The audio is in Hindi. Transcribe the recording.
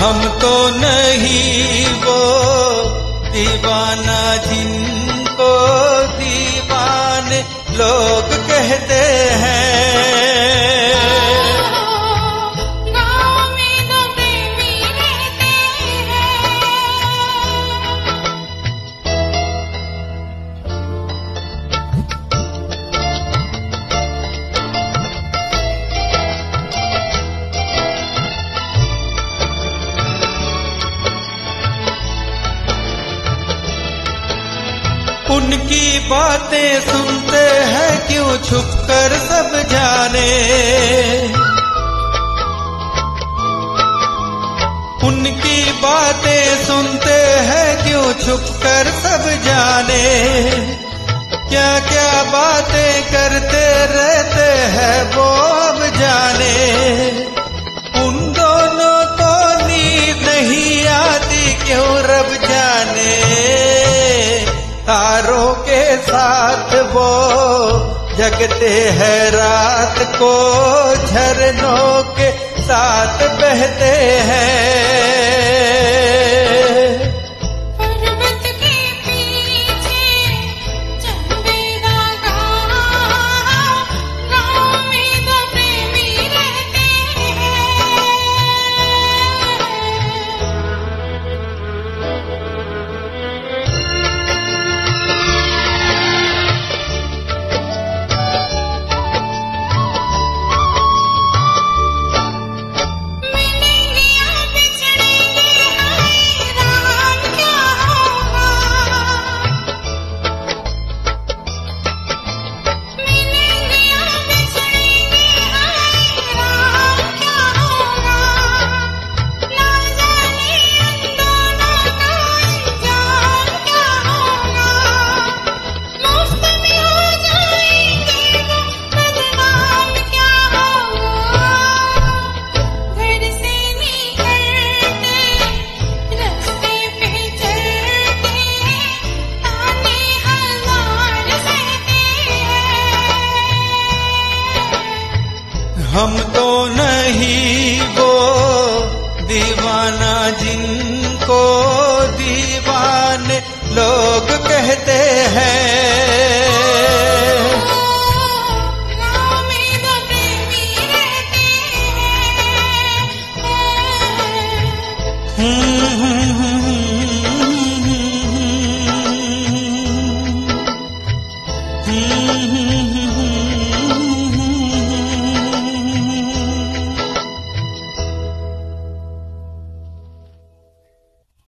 हम तो नहीं वो दीवाना जिनको दीवान लोग कहते हैं। उनकी बातें सुनते हैं, क्यों छुप कर सब जाने? उनकी बातें सुनते हैं, क्यों छुप कर सब जाने? क्या क्या बातें करते रहते हैं, वो अब जाने। तारों के साथ वो जगते हैं रात को झरनों के साथ बहते हैं। हम तो नहीं वो दीवाना जिनको दीवाने